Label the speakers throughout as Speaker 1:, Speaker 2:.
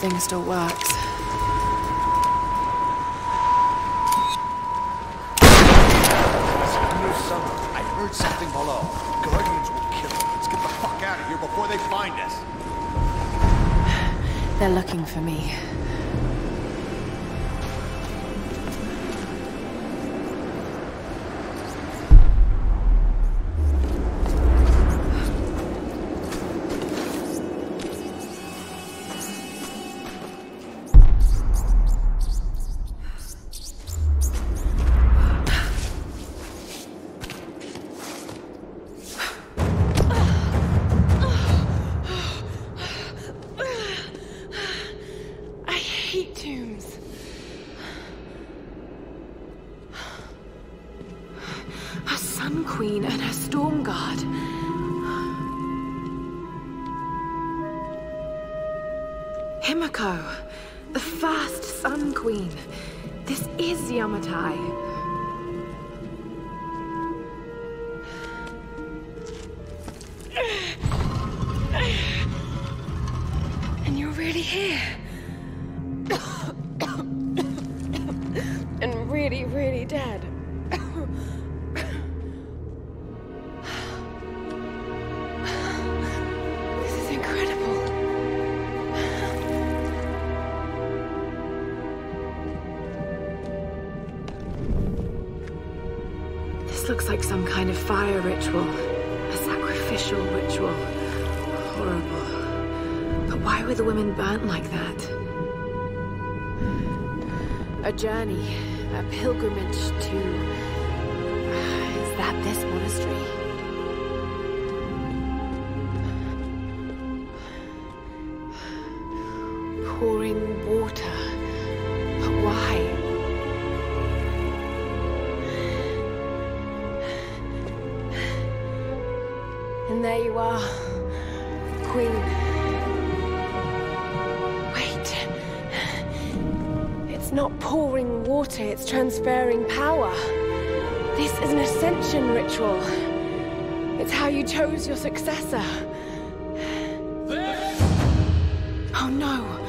Speaker 1: thing still works.
Speaker 2: I heard something below. Guardians will kill us. Let's get the fuck out of here before they find us.
Speaker 1: They're looking for me. Himiko, the first Sun Queen. This is Yamatai. And you're really here. Looks like some kind of fire ritual. A sacrificial ritual. Horrible. But why were the women burnt like that? A journey, a pilgrimage to. Is that this monastery? Pouring water. There you are, Queen. Wait. It's not pouring water, it's transferring power. This is an ascension ritual. It's how you chose your successor. This? Oh no.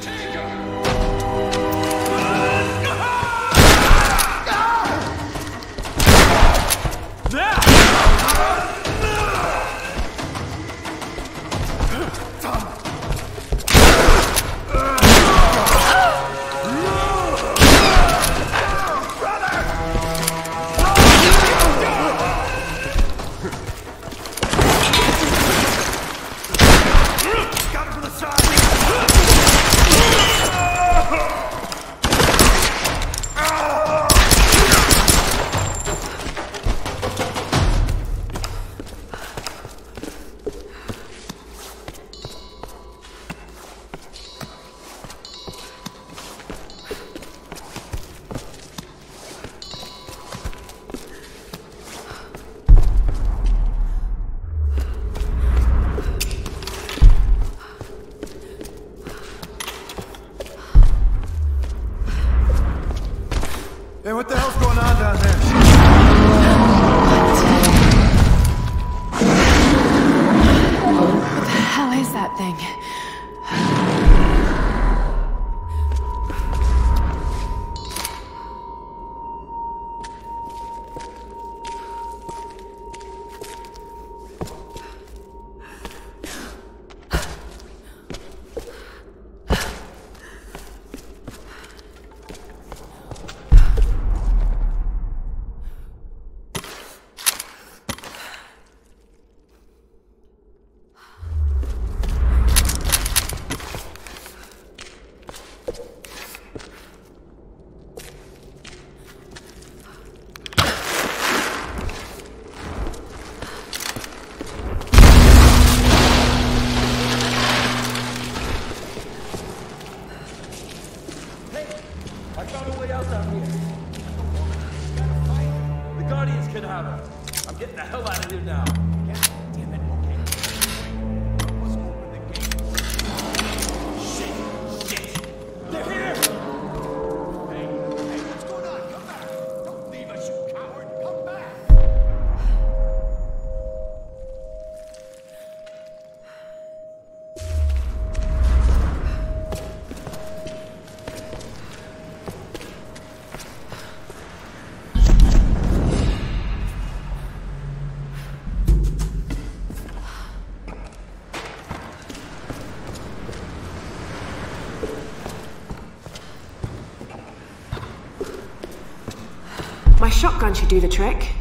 Speaker 2: Thing? I found a way out down here. The Guardians can have it. I'm
Speaker 1: getting the hell out of here now. Shotgun should do the trick.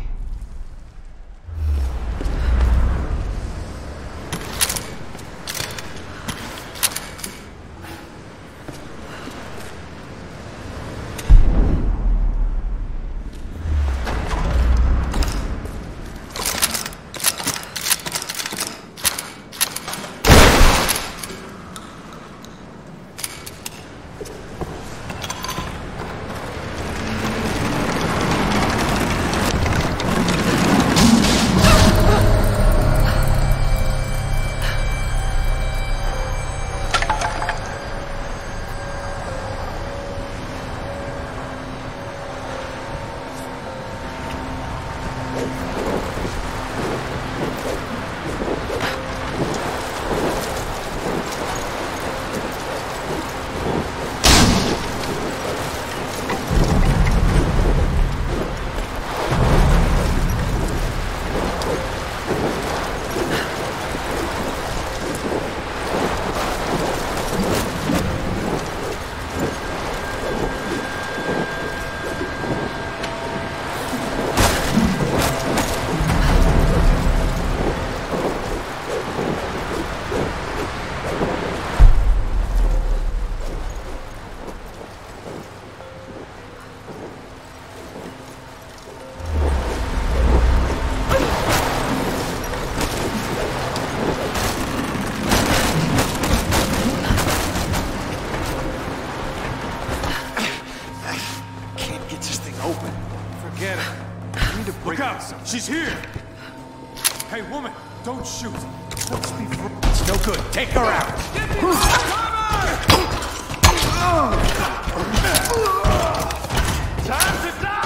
Speaker 3: Shoot. Let's be
Speaker 2: It's no good. Take her out.
Speaker 3: Time to die!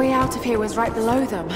Speaker 1: Way out of here was right below them.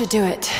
Speaker 1: Should do it.